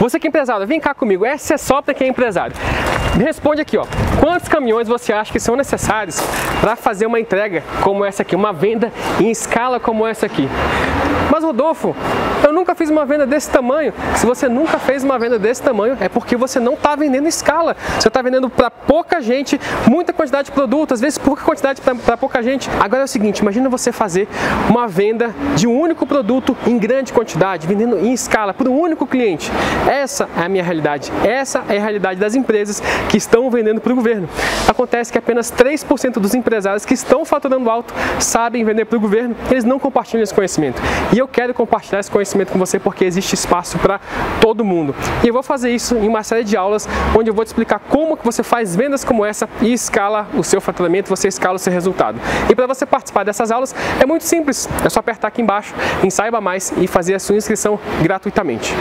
Você que é empresário, vem cá comigo. Essa é só para quem é empresário. Me responde aqui, ó. Quantos caminhões você acha que são necessários para fazer uma entrega como essa aqui, uma venda em escala como essa aqui? Mas Rodolfo, eu nunca fiz uma venda desse tamanho. Se você nunca fez uma venda desse tamanho, é porque você não está vendendo em escala. Você está vendendo para pouca gente, muita quantidade de produto, às vezes pouca quantidade para pouca gente. Agora é o seguinte, imagina você fazer uma venda de um único produto em grande quantidade, vendendo em escala para um único cliente. Essa é a minha realidade. Essa é a realidade das empresas que estão vendendo para o governo. Acontece que apenas 3% dos empresários que estão faturando alto sabem vender para o governo, eles não compartilham esse conhecimento. E eu quero compartilhar esse conhecimento com você porque existe espaço para todo mundo. E eu vou fazer isso em uma série de aulas onde eu vou te explicar como que você faz vendas como essa e escala o seu faturamento, você escala o seu resultado. E para você participar dessas aulas é muito simples, é só apertar aqui embaixo em Saiba Mais e fazer a sua inscrição gratuitamente.